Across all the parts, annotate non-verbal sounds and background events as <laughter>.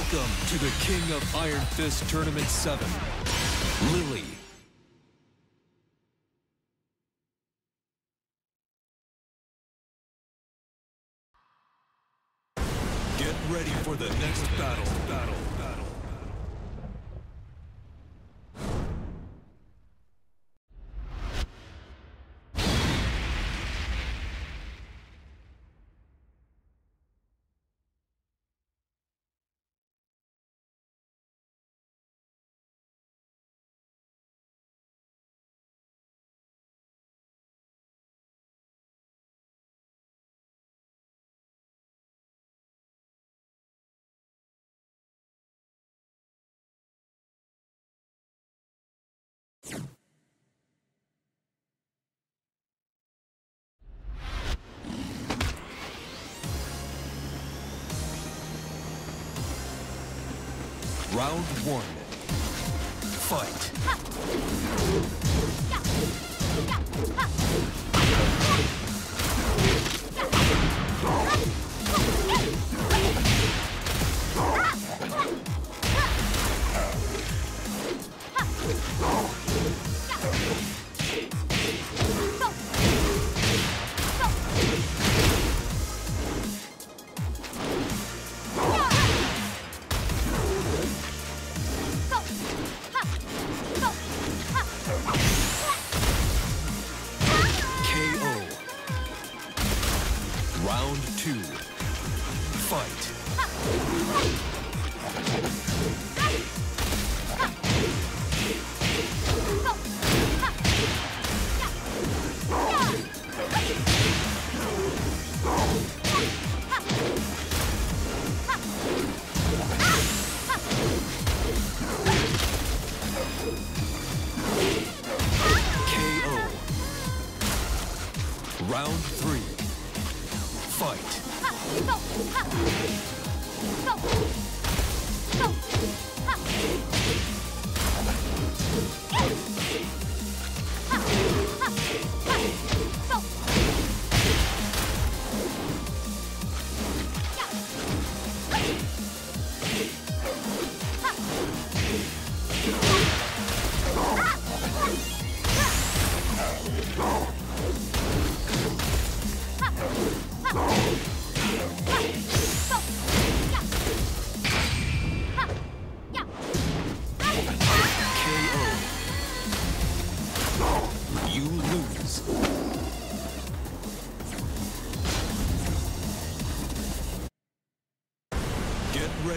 Welcome to the King of Iron Fist Tournament 7, Lili. Round one. Fight. KO.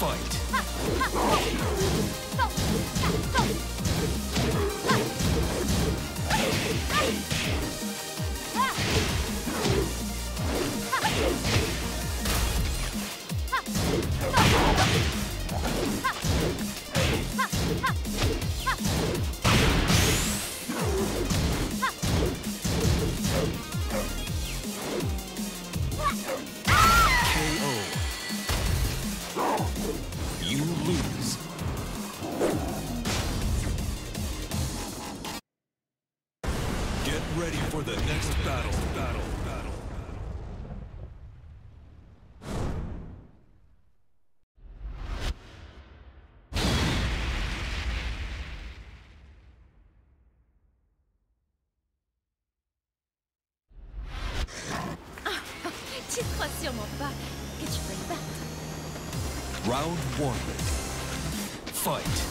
fight! <laughs> Fight.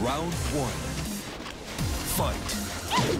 Round one. Fight.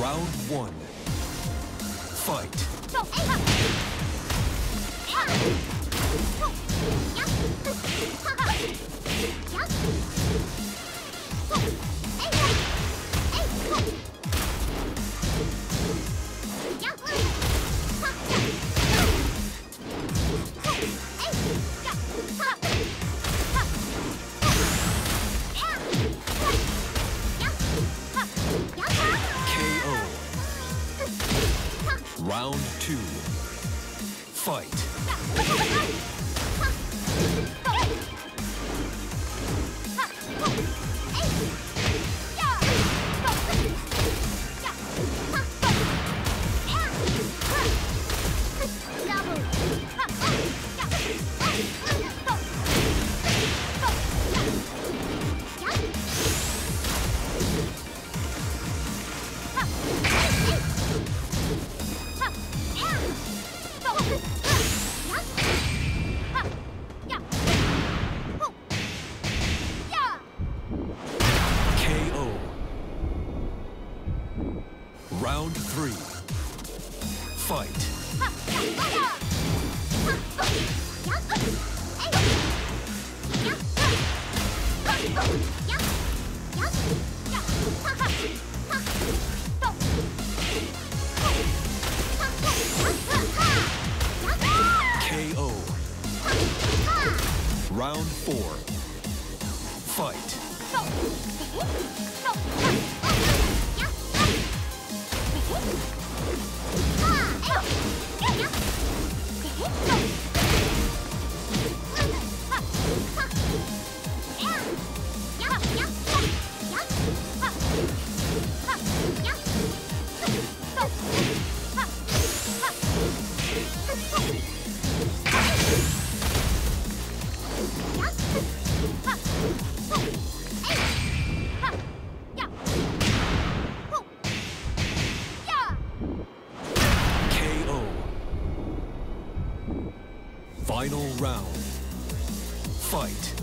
Round one. Fight. Round. Fight.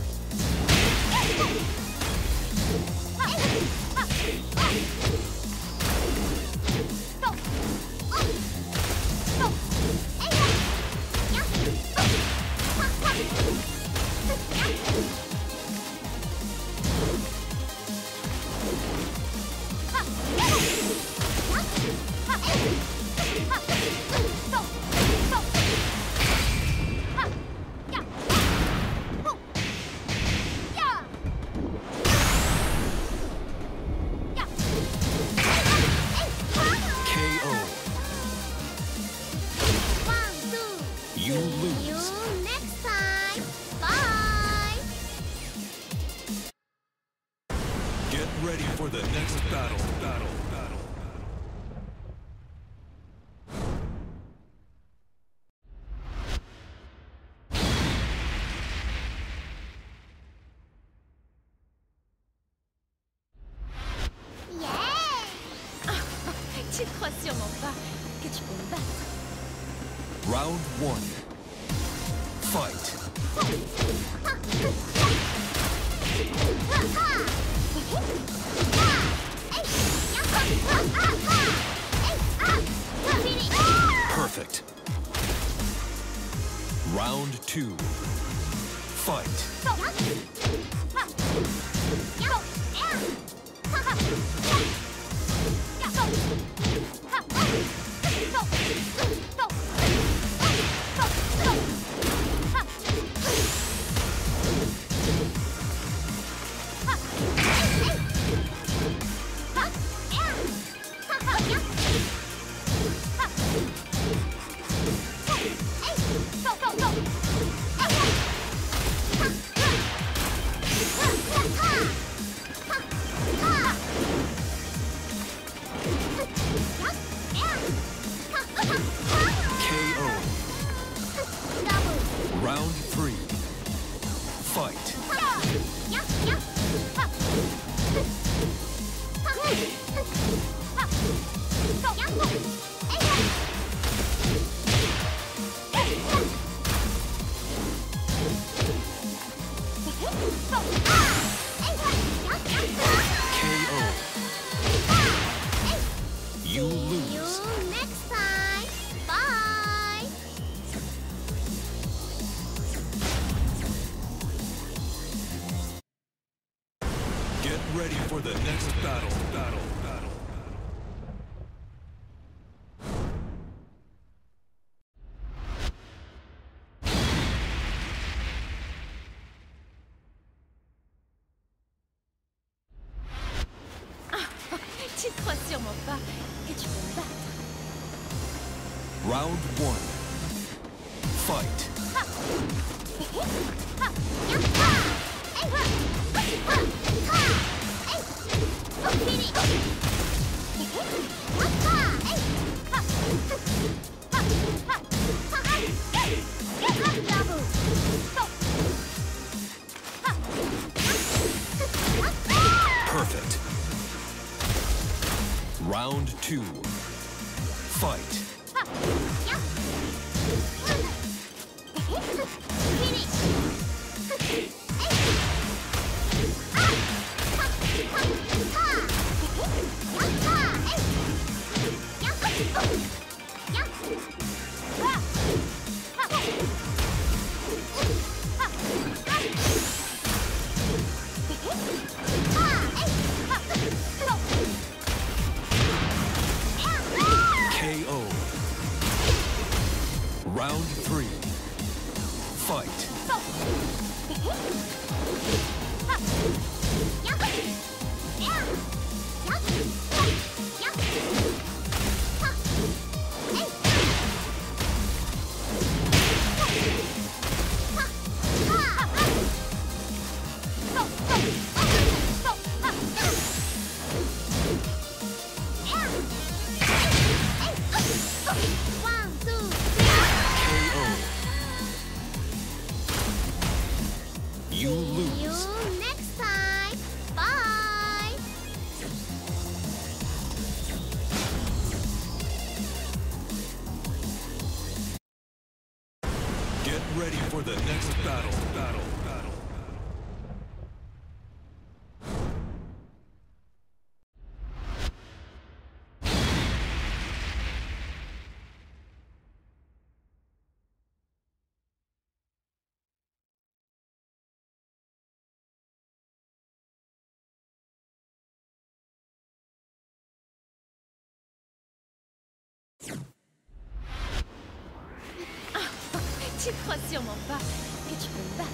Tu crois sûrement pas que tu peux me battre.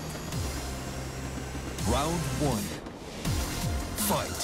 Round 1. Fight.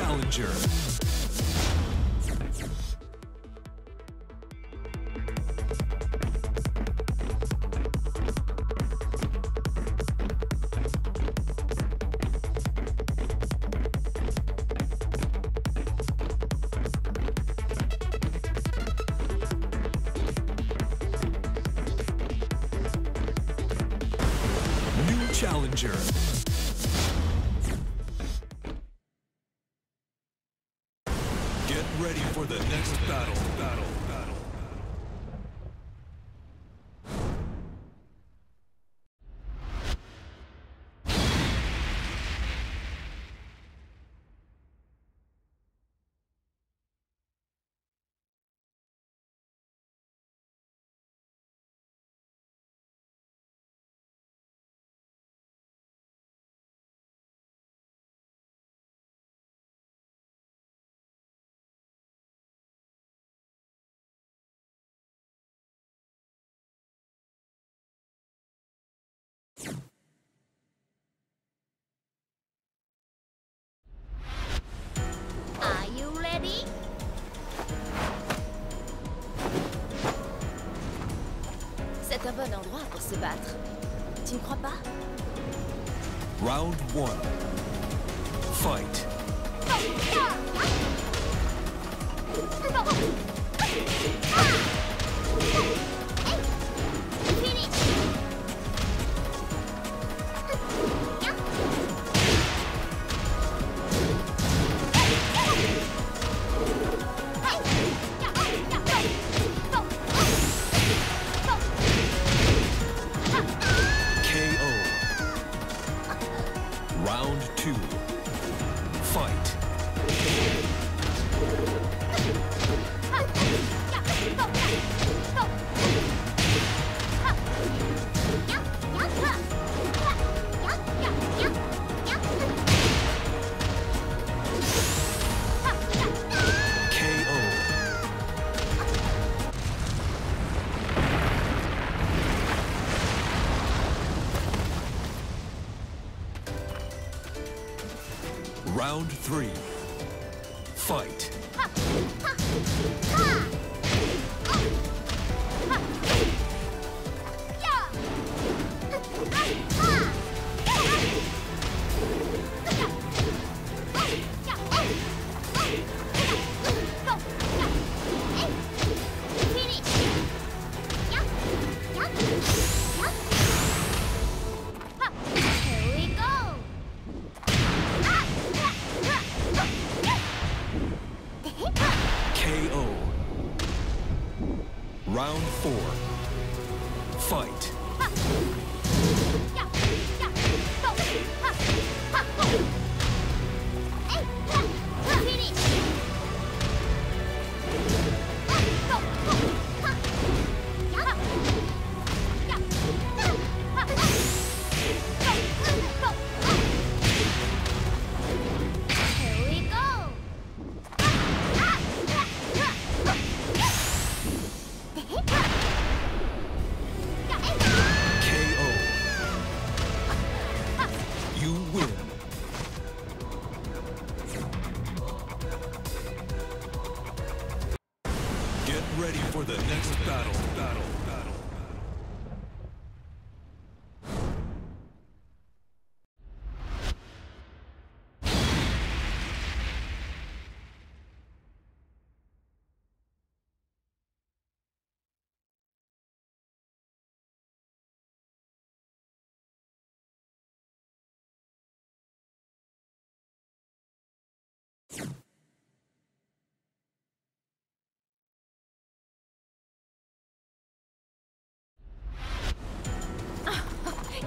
challenger. bon endroit pour se battre. Tu ne crois pas? Round 1. Fight. Ah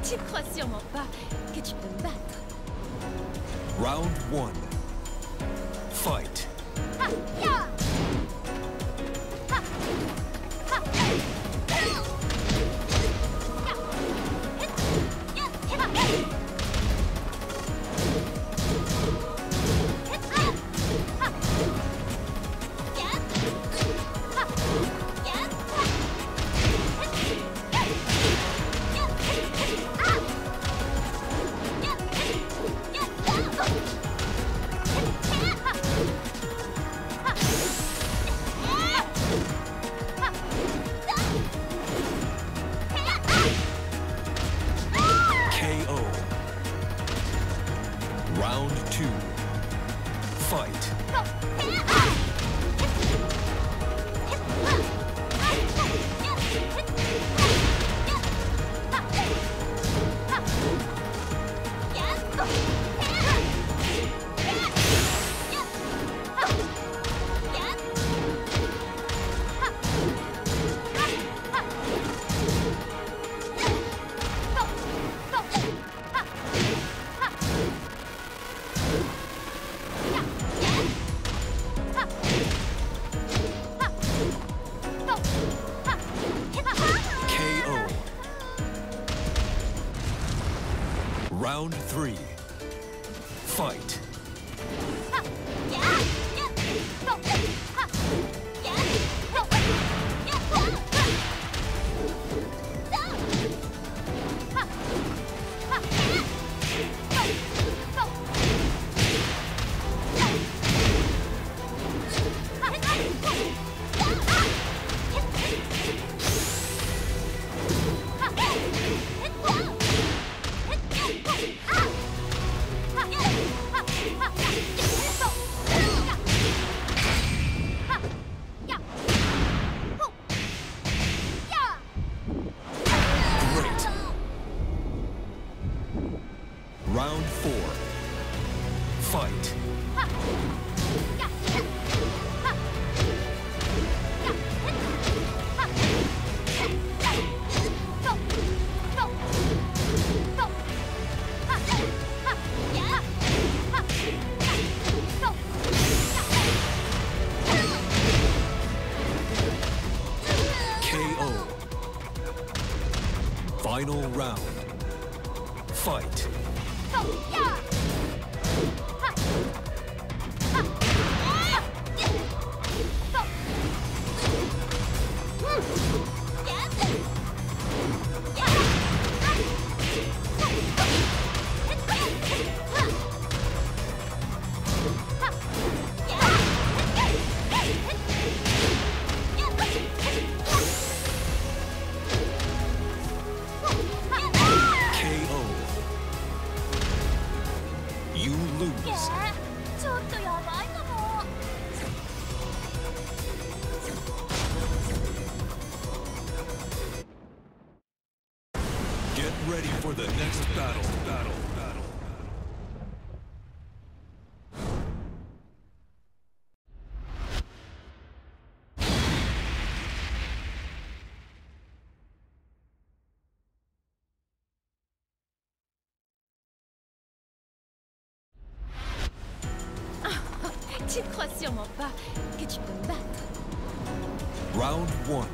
Tu crois sûrement pas que tu peux me battre. Round one. Fight. Ah, KO. Tu crois sûrement pas que tu peux me battre. Round one.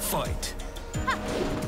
Fight. Yeah.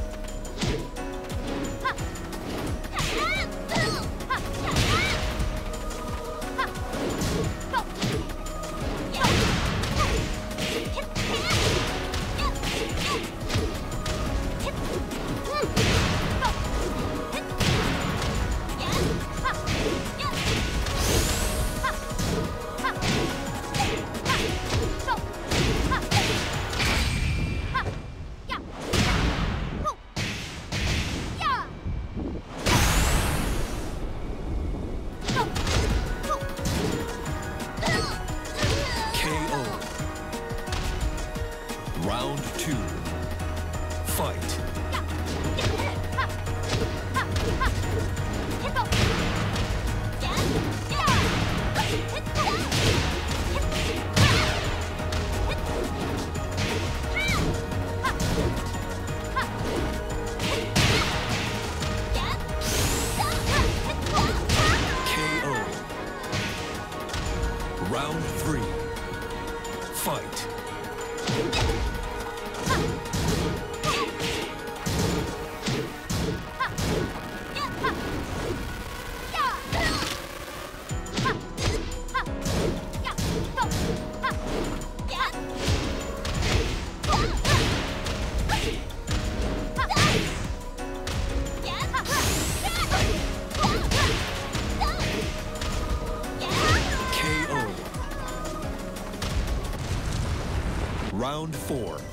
round four.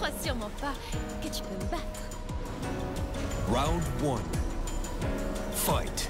crois sûrement pas que tu peux me battre. Round 1. Fight.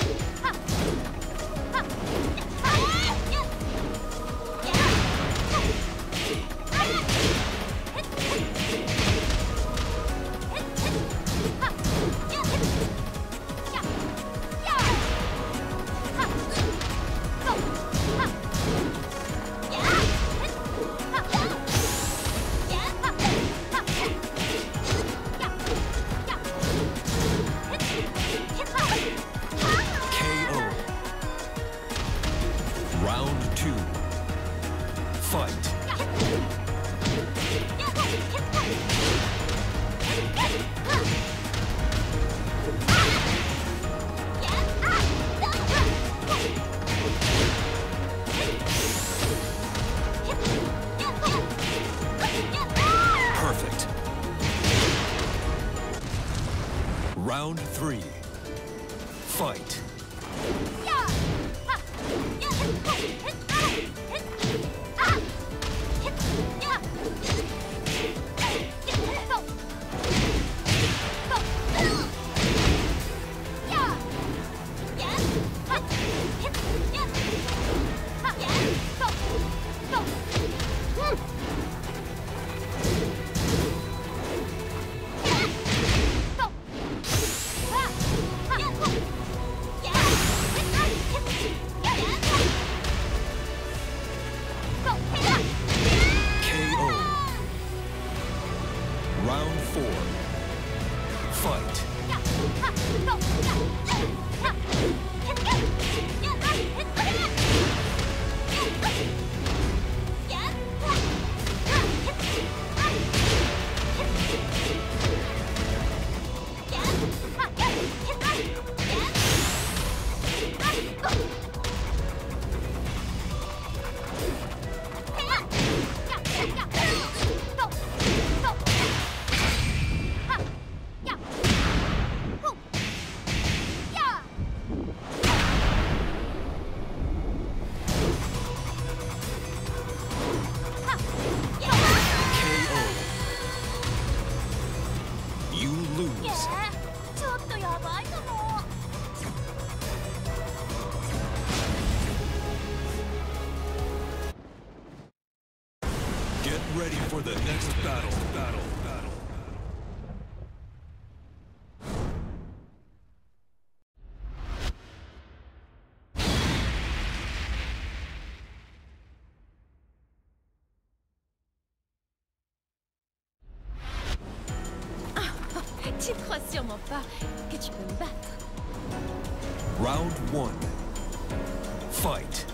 Sûrement pas que tu peux me battre. Round 1. Fight.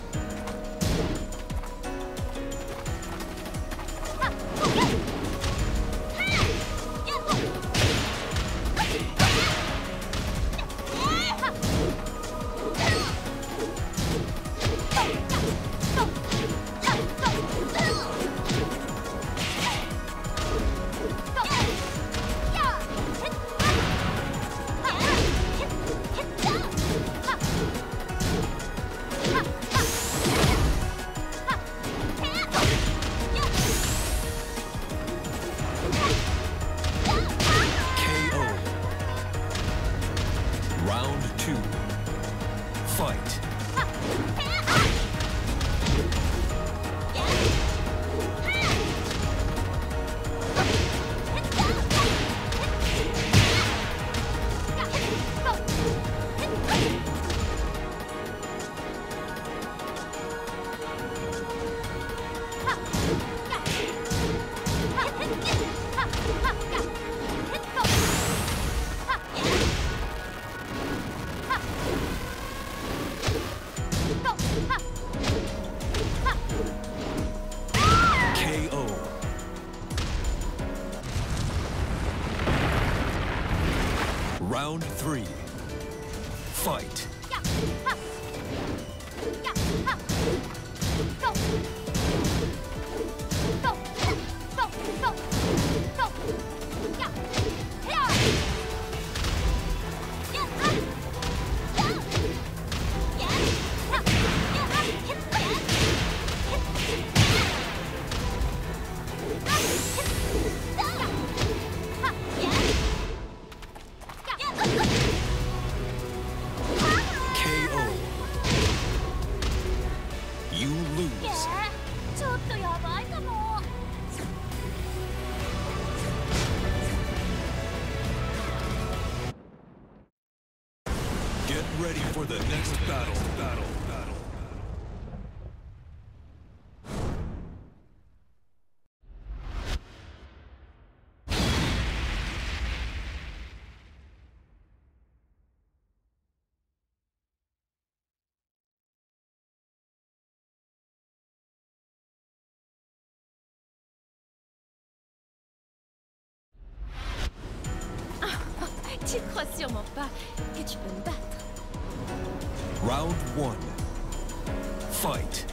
Tu crois sûrement pas que tu peux me battre. Round one. Fight.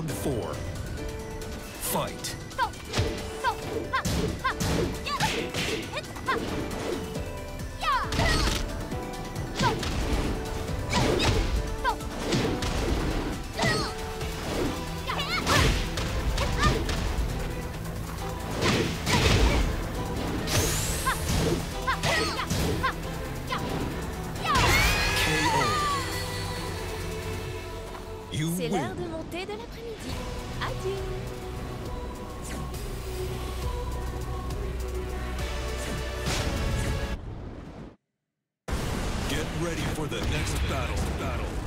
Round four. C'est l'heure de monter de l'après-midi. Adieu. Get ready for the next battle. Battle.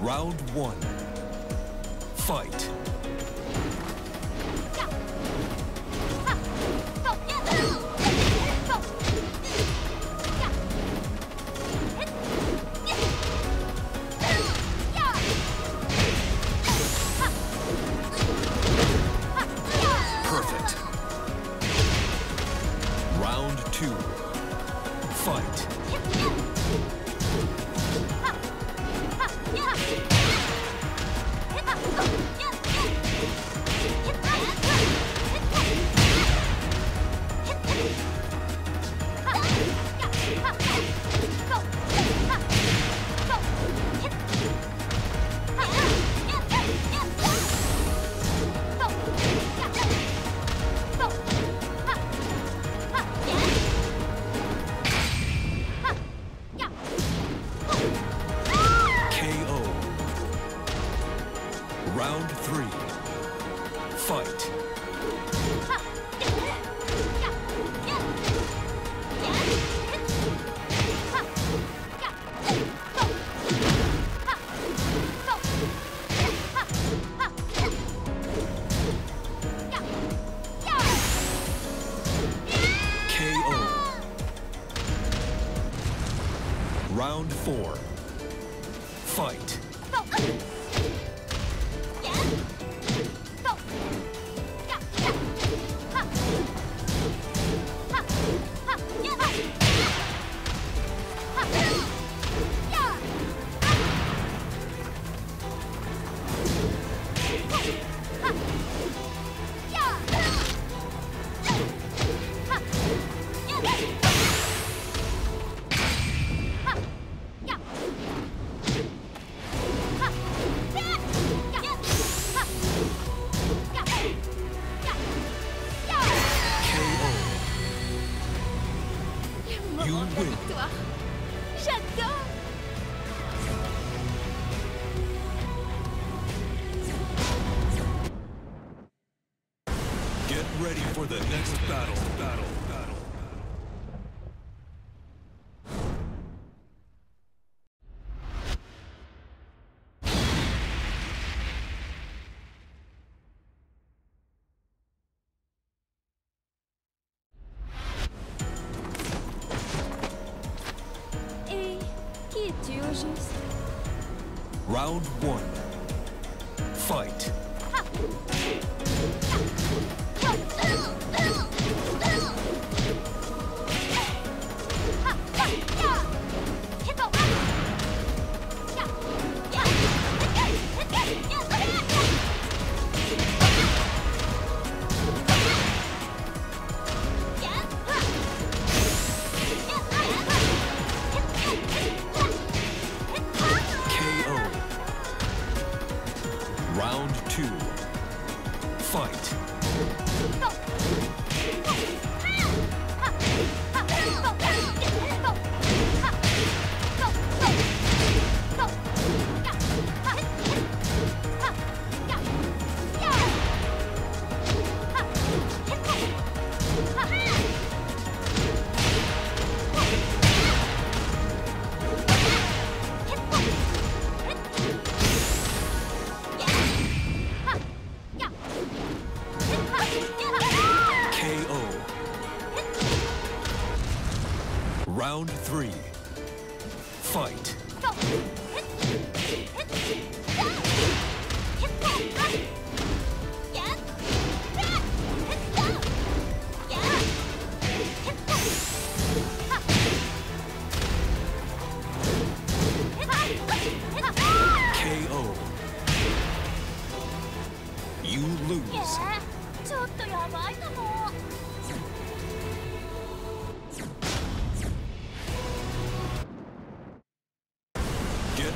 Round one. Fight. ちょっと! Round one. Fight.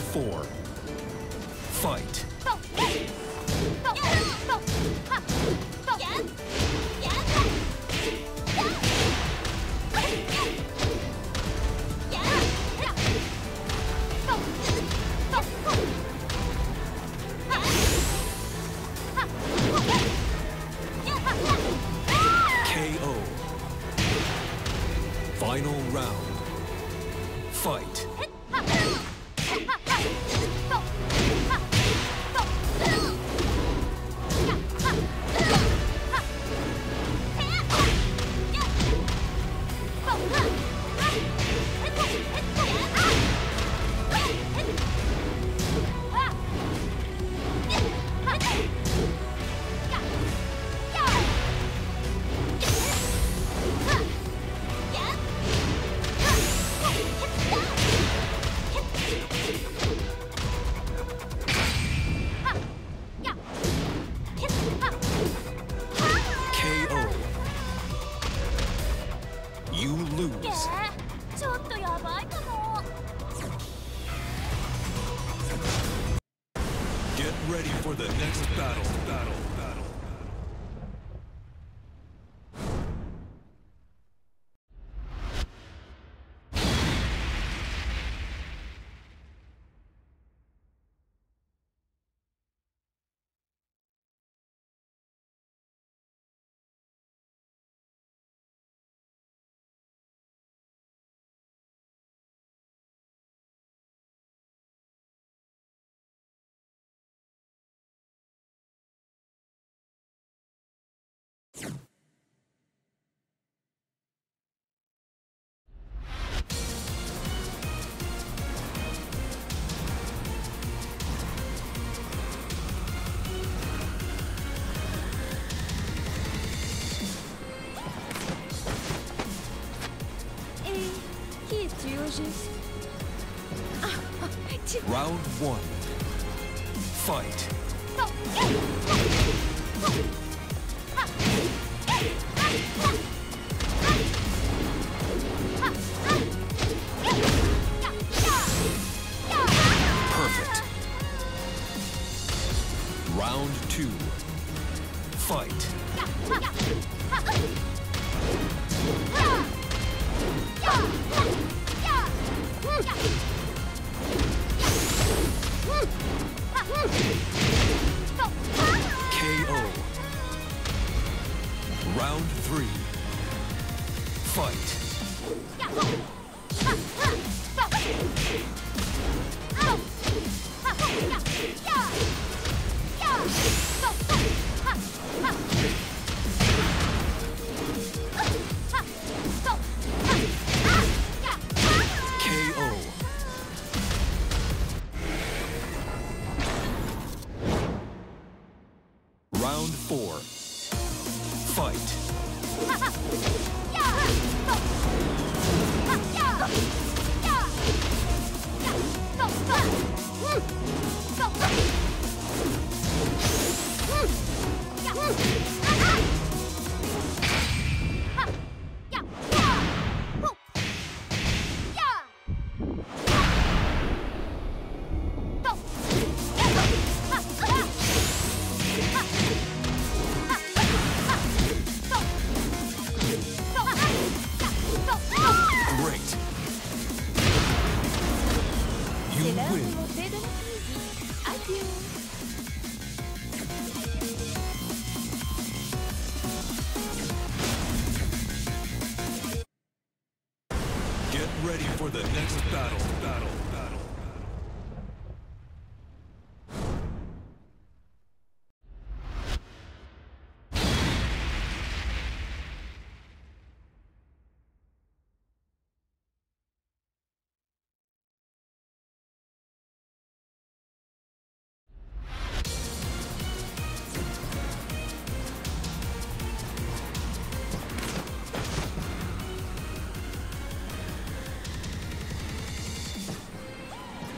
Four. Round one. Fight. Oh,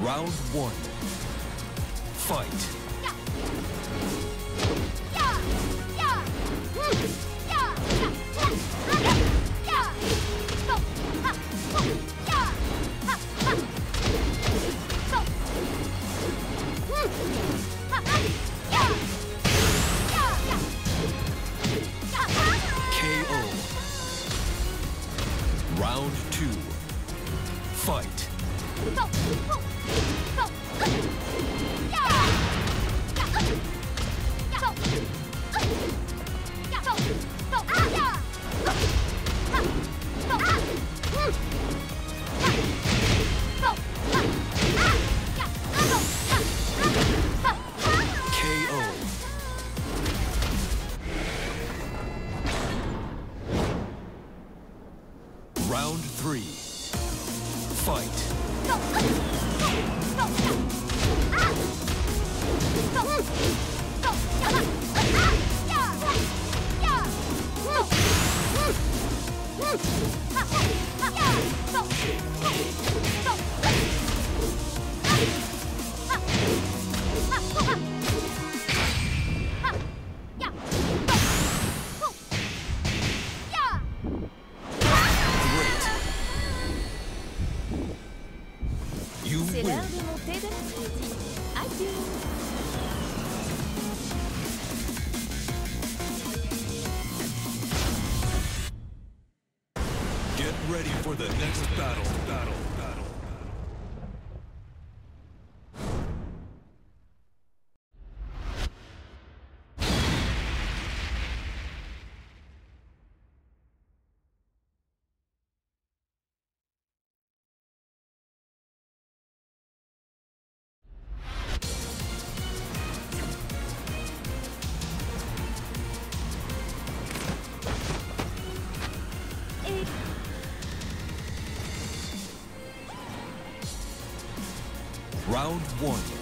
Round one. Fight. Round one.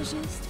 Injuste.